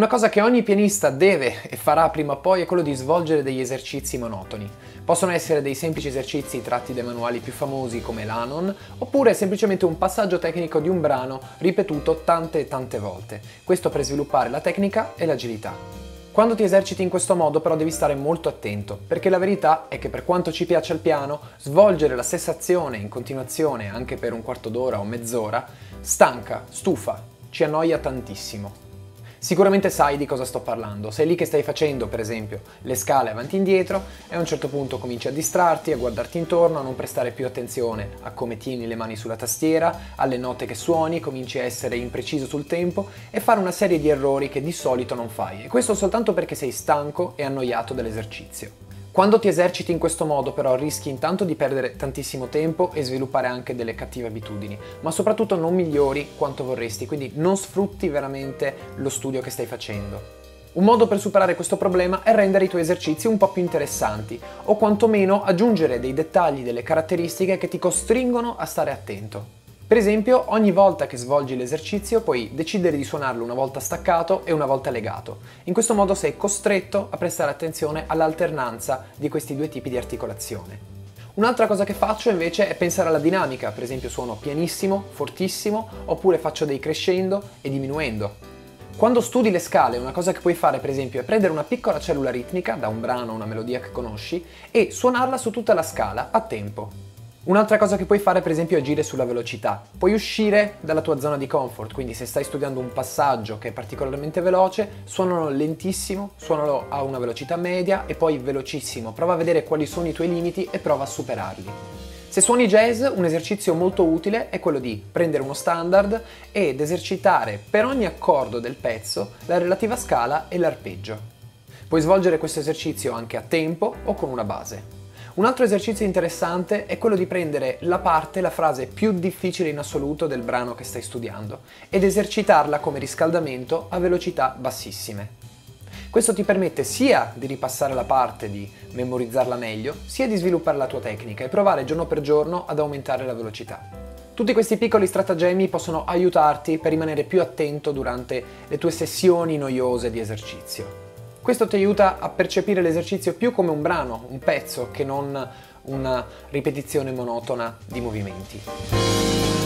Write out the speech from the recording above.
Una cosa che ogni pianista deve e farà prima o poi è quello di svolgere degli esercizi monotoni. Possono essere dei semplici esercizi tratti dai manuali più famosi come l'Anon, oppure semplicemente un passaggio tecnico di un brano ripetuto tante e tante volte. Questo per sviluppare la tecnica e l'agilità. Quando ti eserciti in questo modo però devi stare molto attento, perché la verità è che per quanto ci piace il piano, svolgere la stessa azione in continuazione anche per un quarto d'ora o mezz'ora stanca, stufa, ci annoia tantissimo. Sicuramente sai di cosa sto parlando, sei lì che stai facendo per esempio le scale avanti e indietro e a un certo punto cominci a distrarti, a guardarti intorno, a non prestare più attenzione a come tieni le mani sulla tastiera, alle note che suoni, cominci a essere impreciso sul tempo e fare una serie di errori che di solito non fai e questo soltanto perché sei stanco e annoiato dall'esercizio. Quando ti eserciti in questo modo però rischi intanto di perdere tantissimo tempo e sviluppare anche delle cattive abitudini, ma soprattutto non migliori quanto vorresti, quindi non sfrutti veramente lo studio che stai facendo. Un modo per superare questo problema è rendere i tuoi esercizi un po' più interessanti, o quantomeno aggiungere dei dettagli, delle caratteristiche che ti costringono a stare attento. Per esempio, ogni volta che svolgi l'esercizio puoi decidere di suonarlo una volta staccato e una volta legato. In questo modo sei costretto a prestare attenzione all'alternanza di questi due tipi di articolazione. Un'altra cosa che faccio invece è pensare alla dinamica, per esempio suono pianissimo, fortissimo, oppure faccio dei crescendo e diminuendo. Quando studi le scale, una cosa che puoi fare per esempio è prendere una piccola cellula ritmica da un brano o una melodia che conosci e suonarla su tutta la scala a tempo. Un'altra cosa che puoi fare per esempio è agire sulla velocità. Puoi uscire dalla tua zona di comfort, quindi se stai studiando un passaggio che è particolarmente veloce, suonalo lentissimo, suonalo a una velocità media e poi velocissimo. Prova a vedere quali sono i tuoi limiti e prova a superarli. Se suoni jazz, un esercizio molto utile è quello di prendere uno standard ed esercitare per ogni accordo del pezzo la relativa scala e l'arpeggio. Puoi svolgere questo esercizio anche a tempo o con una base. Un altro esercizio interessante è quello di prendere la parte, la frase più difficile in assoluto del brano che stai studiando ed esercitarla come riscaldamento a velocità bassissime. Questo ti permette sia di ripassare la parte, di memorizzarla meglio, sia di sviluppare la tua tecnica e provare giorno per giorno ad aumentare la velocità. Tutti questi piccoli stratagemmi possono aiutarti per rimanere più attento durante le tue sessioni noiose di esercizio. Questo ti aiuta a percepire l'esercizio più come un brano, un pezzo, che non una ripetizione monotona di movimenti.